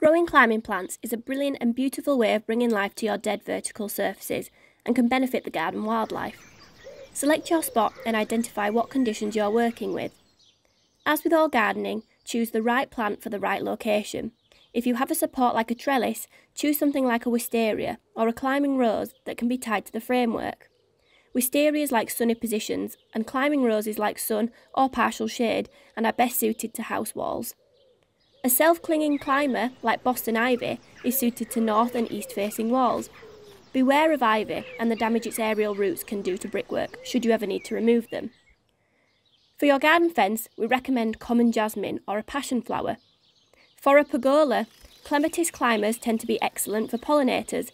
Growing climbing plants is a brilliant and beautiful way of bringing life to your dead vertical surfaces and can benefit the garden wildlife. Select your spot and identify what conditions you're working with. As with all gardening, choose the right plant for the right location. If you have a support like a trellis, choose something like a wisteria or a climbing rose that can be tied to the framework. Wisterias like sunny positions, and climbing roses like sun or partial shade and are best suited to house walls. A self-clinging climber, like Boston ivy, is suited to north and east facing walls. Beware of ivy and the damage its aerial roots can do to brickwork, should you ever need to remove them. For your garden fence, we recommend common jasmine or a passion flower. For a pergola, clematis climbers tend to be excellent for pollinators.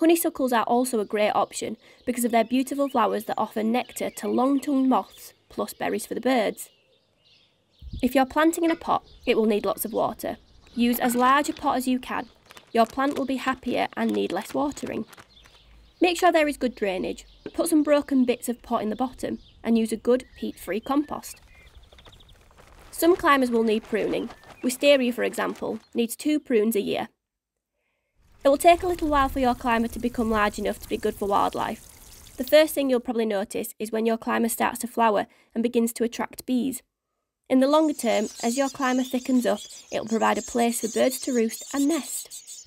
Honeysuckles are also a great option because of their beautiful flowers that offer nectar to long-tongued moths, plus berries for the birds. If you're planting in a pot, it will need lots of water. Use as large a pot as you can. Your plant will be happier and need less watering. Make sure there is good drainage. Put some broken bits of pot in the bottom and use a good peat-free compost. Some climbers will need pruning. Wisteria, for example, needs two prunes a year. It will take a little while for your climber to become large enough to be good for wildlife. The first thing you'll probably notice is when your climber starts to flower and begins to attract bees. In the longer term, as your climber thickens up, it will provide a place for birds to roost and nest.